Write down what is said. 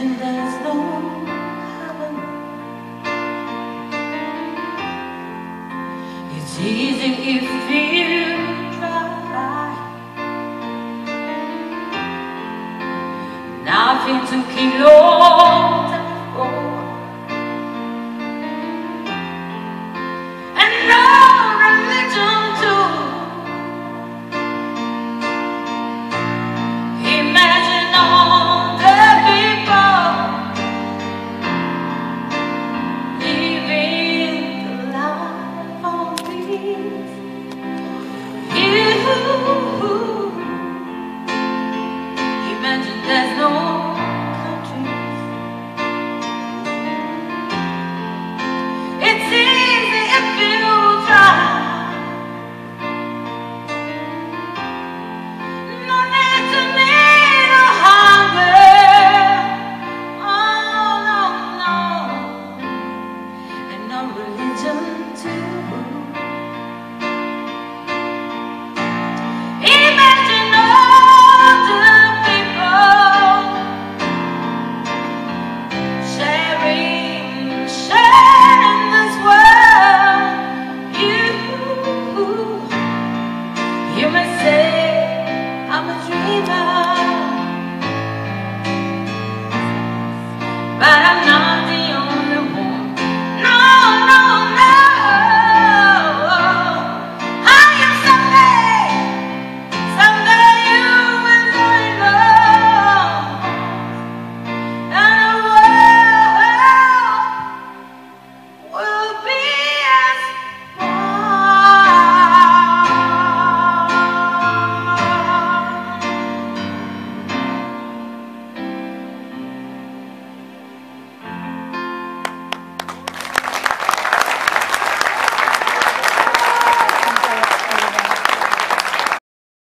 imagine there's no heaven. It's easy if you try. Nothing to kill